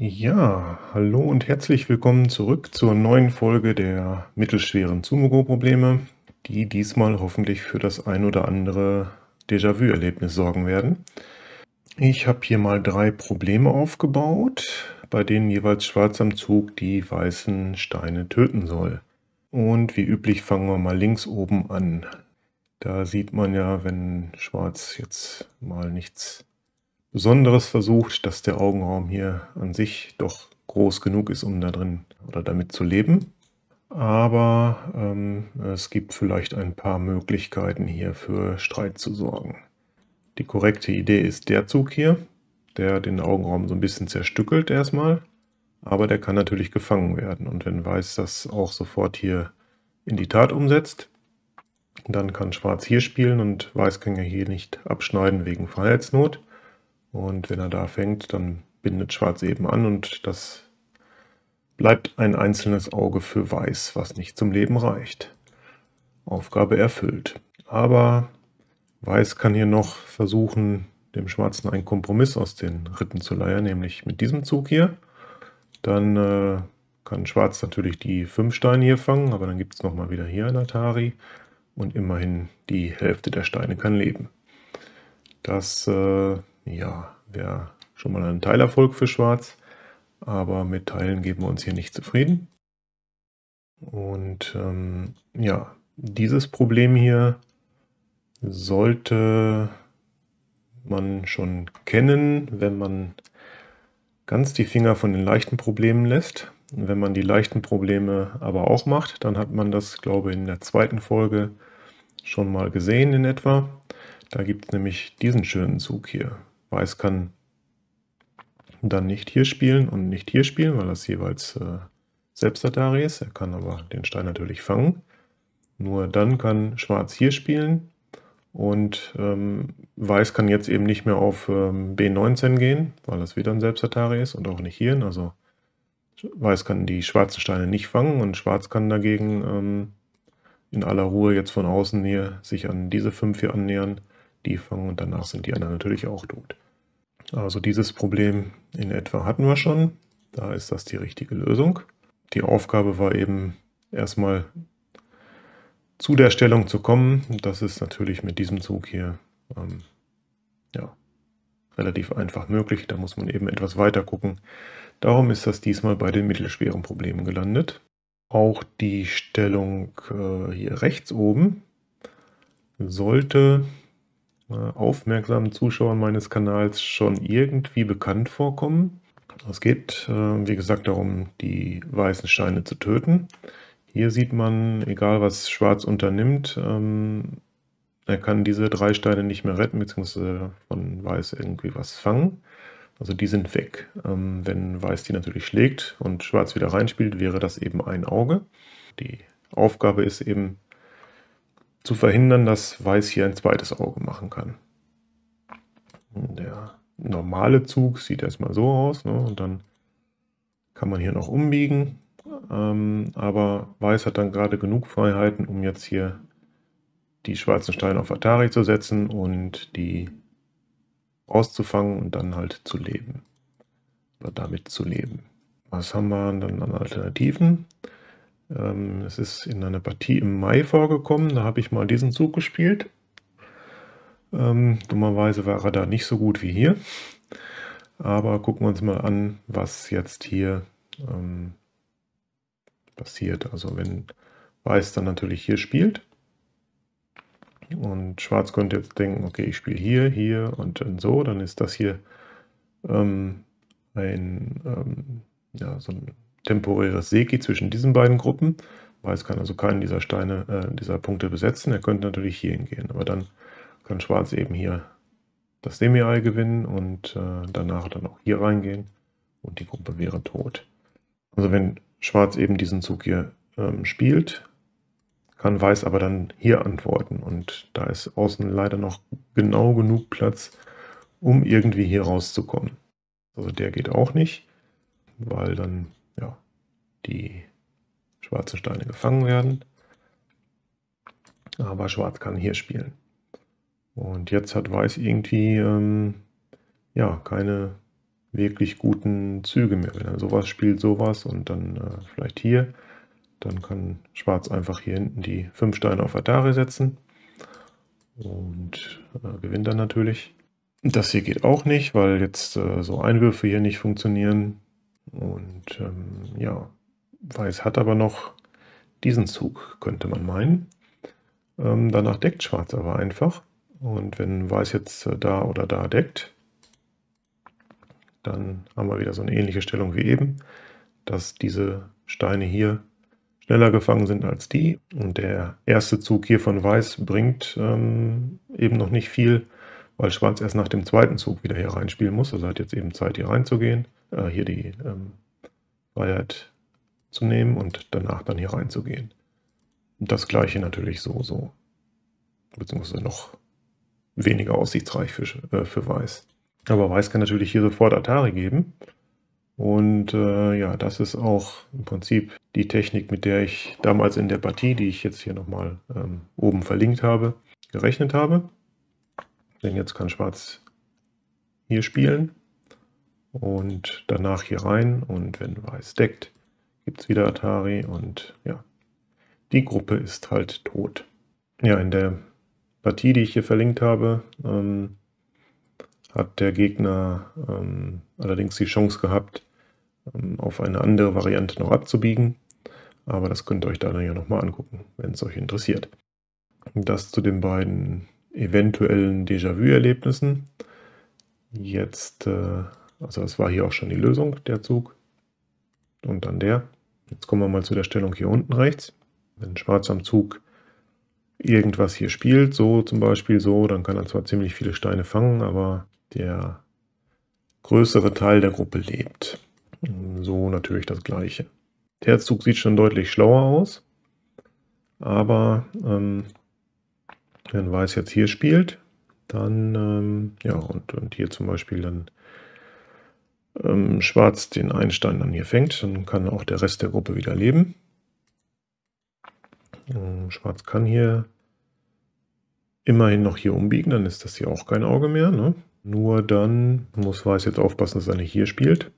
Ja, hallo und herzlich willkommen zurück zur neuen Folge der mittelschweren Sumogo-Probleme, die diesmal hoffentlich für das ein oder andere Déjà-vu-Erlebnis sorgen werden. Ich habe hier mal drei Probleme aufgebaut, bei denen jeweils Schwarz am Zug die weißen Steine töten soll. Und wie üblich fangen wir mal links oben an. Da sieht man ja, wenn Schwarz jetzt mal nichts Besonderes versucht, dass der Augenraum hier an sich doch groß genug ist, um da drin oder damit zu leben. Aber ähm, es gibt vielleicht ein paar Möglichkeiten hier für Streit zu sorgen. Die korrekte Idee ist der Zug hier, der den Augenraum so ein bisschen zerstückelt erstmal. Aber der kann natürlich gefangen werden. Und wenn Weiß das auch sofort hier in die Tat umsetzt, dann kann Schwarz hier spielen und Weiß kann ja hier nicht abschneiden wegen Freiheitsnot. Und wenn er da fängt, dann bindet Schwarz eben an und das bleibt ein einzelnes Auge für Weiß, was nicht zum Leben reicht. Aufgabe erfüllt. Aber Weiß kann hier noch versuchen, dem Schwarzen einen Kompromiss aus den Rippen zu leiern, nämlich mit diesem Zug hier. Dann äh, kann Schwarz natürlich die fünf Steine hier fangen, aber dann gibt es nochmal wieder hier ein Atari und immerhin die Hälfte der Steine kann leben. Das äh, ja, wäre schon mal ein Teilerfolg für Schwarz, aber mit Teilen geben wir uns hier nicht zufrieden. Und ähm, ja, dieses Problem hier sollte man schon kennen, wenn man ganz die Finger von den leichten Problemen lässt. wenn man die leichten Probleme aber auch macht, dann hat man das, glaube ich, in der zweiten Folge schon mal gesehen in etwa. Da gibt es nämlich diesen schönen Zug hier. Weiß kann dann nicht hier spielen und nicht hier spielen, weil das jeweils äh, Selbstatari ist. Er kann aber den Stein natürlich fangen. Nur dann kann Schwarz hier spielen und ähm, Weiß kann jetzt eben nicht mehr auf ähm, B19 gehen, weil das wieder ein Selbstatari ist und auch nicht hier. Also Weiß kann die schwarzen Steine nicht fangen und Schwarz kann dagegen ähm, in aller Ruhe jetzt von außen hier sich an diese fünf hier annähern fangen und danach sind die anderen natürlich auch tot. Also dieses Problem in etwa hatten wir schon. Da ist das die richtige Lösung. Die Aufgabe war eben erstmal zu der Stellung zu kommen. Das ist natürlich mit diesem Zug hier ähm, ja, relativ einfach möglich. Da muss man eben etwas weiter gucken. Darum ist das diesmal bei den mittelschweren Problemen gelandet. Auch die Stellung äh, hier rechts oben sollte aufmerksamen Zuschauern meines Kanals schon irgendwie bekannt vorkommen. Es geht, äh, wie gesagt, darum, die weißen Steine zu töten. Hier sieht man, egal was Schwarz unternimmt, ähm, er kann diese drei Steine nicht mehr retten, beziehungsweise von Weiß irgendwie was fangen. Also die sind weg. Ähm, wenn Weiß die natürlich schlägt und Schwarz wieder reinspielt, wäre das eben ein Auge. Die Aufgabe ist eben, zu verhindern, dass Weiß hier ein zweites Auge machen kann. Der normale Zug sieht erstmal so aus ne? und dann kann man hier noch umbiegen, ähm, aber Weiß hat dann gerade genug Freiheiten, um jetzt hier die schwarzen Steine auf Atari zu setzen und die auszufangen und dann halt zu leben. Oder damit zu leben. Was haben wir dann an Alternativen? Ähm, es ist in einer Partie im Mai vorgekommen, da habe ich mal diesen Zug gespielt. Ähm, dummerweise war er da nicht so gut wie hier. Aber gucken wir uns mal an, was jetzt hier ähm, passiert. Also wenn Weiß dann natürlich hier spielt und Schwarz könnte jetzt denken, okay, ich spiele hier, hier und dann so, dann ist das hier ähm, ein, ähm, ja, so ein temporäres Seki zwischen diesen beiden Gruppen. Weiß kann also keinen dieser Steine, äh, dieser Punkte besetzen. Er könnte natürlich hier hingehen, aber dann kann Schwarz eben hier das Demi-Ei gewinnen und äh, danach dann auch hier reingehen und die Gruppe wäre tot. Also wenn Schwarz eben diesen Zug hier ähm, spielt, kann Weiß aber dann hier antworten und da ist außen leider noch genau genug Platz, um irgendwie hier rauszukommen. Also der geht auch nicht, weil dann die schwarzen Steine gefangen werden. Aber Schwarz kann hier spielen. Und jetzt hat Weiß irgendwie ähm, ja, keine wirklich guten Züge mehr. Wenn er sowas spielt, sowas und dann äh, vielleicht hier, dann kann Schwarz einfach hier hinten die 5 Steine auf Atari setzen und äh, gewinnt dann natürlich. Das hier geht auch nicht, weil jetzt äh, so Einwürfe hier nicht funktionieren. Und ähm, ja, Weiß hat aber noch diesen Zug, könnte man meinen. Ähm, danach deckt Schwarz aber einfach. Und wenn Weiß jetzt äh, da oder da deckt, dann haben wir wieder so eine ähnliche Stellung wie eben, dass diese Steine hier schneller gefangen sind als die. Und der erste Zug hier von Weiß bringt ähm, eben noch nicht viel, weil Schwarz erst nach dem zweiten Zug wieder hier reinspielen muss. Also hat jetzt eben Zeit, hier reinzugehen, äh, hier die ähm, Freiheit zu nehmen und danach dann hier reinzugehen. Das gleiche natürlich so, so. Beziehungsweise noch weniger aussichtsreich für, äh, für Weiß. Aber Weiß kann natürlich hier sofort Atari geben. Und äh, ja, das ist auch im Prinzip die Technik, mit der ich damals in der Partie, die ich jetzt hier nochmal ähm, oben verlinkt habe, gerechnet habe. Denn jetzt kann Schwarz hier spielen und danach hier rein. Und wenn Weiß deckt, gibt es wieder Atari und ja, die Gruppe ist halt tot. Ja, in der Partie, die ich hier verlinkt habe, ähm, hat der Gegner ähm, allerdings die Chance gehabt, ähm, auf eine andere Variante noch abzubiegen. Aber das könnt ihr euch dann ja nochmal angucken, wenn es euch interessiert. Das zu den beiden eventuellen Déjà-vu-Erlebnissen. Jetzt, äh, also das war hier auch schon die Lösung, der Zug. Und dann der. Jetzt kommen wir mal zu der Stellung hier unten rechts. Wenn Schwarz am Zug irgendwas hier spielt, so zum Beispiel so, dann kann er zwar ziemlich viele Steine fangen, aber der größere Teil der Gruppe lebt. So natürlich das gleiche. Der Zug sieht schon deutlich schlauer aus, aber ähm, wenn Weiß jetzt hier spielt, dann, ähm, ja, und, und hier zum Beispiel dann ähm, Schwarz den Einstein dann hier fängt, dann kann auch der Rest der Gruppe wieder leben. Ähm, Schwarz kann hier immerhin noch hier umbiegen, dann ist das hier auch kein Auge mehr. Ne? Nur dann muss Weiß jetzt aufpassen, dass er nicht hier spielt,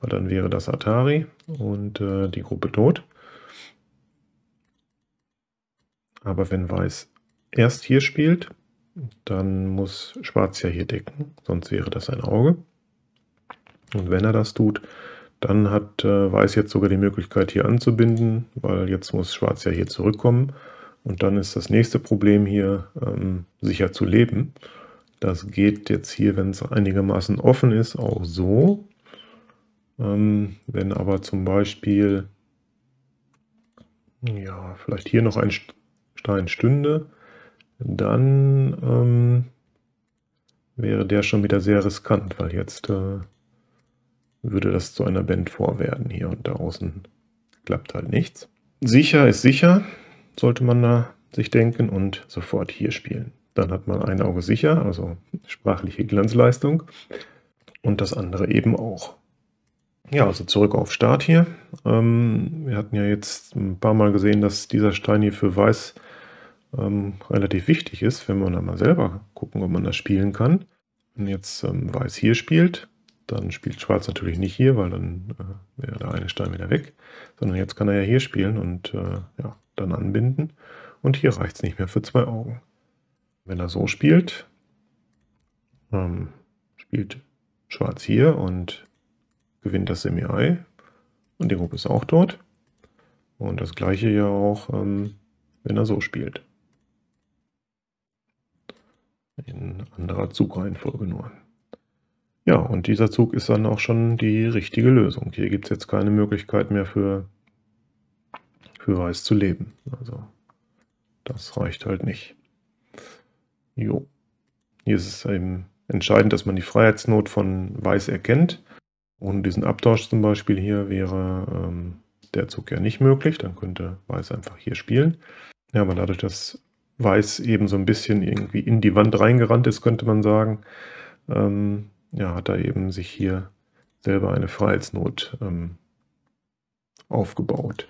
weil dann wäre das Atari und äh, die Gruppe tot. Aber wenn Weiß erst hier spielt, dann muss Schwarz ja hier decken, sonst wäre das ein Auge. Und wenn er das tut, dann hat äh, Weiß jetzt sogar die Möglichkeit hier anzubinden, weil jetzt muss Schwarz ja hier zurückkommen. Und dann ist das nächste Problem hier ähm, sicher zu leben. Das geht jetzt hier, wenn es einigermaßen offen ist, auch so. Ähm, wenn aber zum Beispiel, ja, vielleicht hier noch ein Stein stünde, dann ähm, wäre der schon wieder sehr riskant, weil jetzt äh, würde das zu einer Band vorwerden hier und da außen klappt halt nichts. Sicher ist sicher, sollte man da sich denken und sofort hier spielen. Dann hat man ein Auge sicher, also sprachliche Glanzleistung und das andere eben auch. Ja, also zurück auf Start hier. Ähm, wir hatten ja jetzt ein paar Mal gesehen, dass dieser Stein hier für Weiß ähm, relativ wichtig ist, wenn man dann mal selber gucken, ob man das spielen kann. Wenn jetzt ähm, Weiß hier spielt, dann spielt Schwarz natürlich nicht hier, weil dann äh, wäre der eine Stein wieder weg. Sondern jetzt kann er ja hier spielen und äh, ja, dann anbinden. Und hier reicht es nicht mehr für zwei Augen. Wenn er so spielt, ähm, spielt Schwarz hier und gewinnt das Semi-Ei. Und die Gruppe ist auch dort. Und das gleiche ja auch, ähm, wenn er so spielt. In anderer Zugreihenfolge nur. Ja, und dieser Zug ist dann auch schon die richtige Lösung. Hier gibt es jetzt keine Möglichkeit mehr für, für Weiß zu leben. Also das reicht halt nicht. Jo. Hier ist es eben entscheidend, dass man die Freiheitsnot von Weiß erkennt. Ohne diesen Abtausch zum Beispiel hier wäre ähm, der Zug ja nicht möglich. Dann könnte Weiß einfach hier spielen. Ja, aber dadurch, dass Weiß eben so ein bisschen irgendwie in die Wand reingerannt ist, könnte man sagen, ähm, ja, hat er eben sich hier selber eine Freiheitsnot ähm, aufgebaut.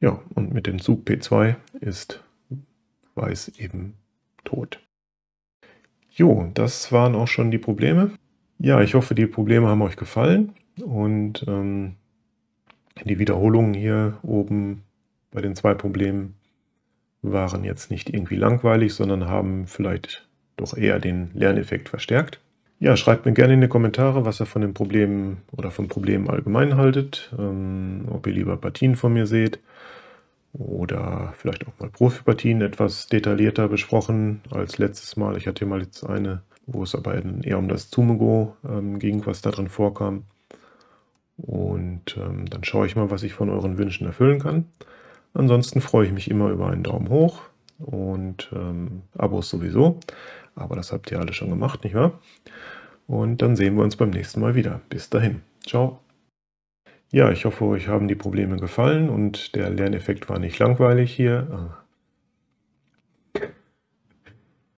Ja, und mit dem Zug P2 ist Weiß eben tot. Jo, das waren auch schon die Probleme. Ja, ich hoffe, die Probleme haben euch gefallen und ähm, die Wiederholungen hier oben bei den zwei Problemen waren jetzt nicht irgendwie langweilig, sondern haben vielleicht doch eher den Lerneffekt verstärkt. Ja, schreibt mir gerne in die Kommentare, was ihr von den Problemen oder von Problemen allgemein haltet, ähm, ob ihr lieber Partien von mir seht oder vielleicht auch mal Profipartien etwas detaillierter besprochen als letztes Mal. Ich hatte mal jetzt eine, wo es aber eher um das Zumego ähm, ging, was da drin vorkam. Und ähm, dann schaue ich mal, was ich von euren Wünschen erfüllen kann. Ansonsten freue ich mich immer über einen Daumen hoch und ähm, Abos sowieso. Aber das habt ihr alle schon gemacht, nicht wahr? Und dann sehen wir uns beim nächsten Mal wieder. Bis dahin. Ciao. Ja, ich hoffe, euch haben die Probleme gefallen und der Lerneffekt war nicht langweilig hier.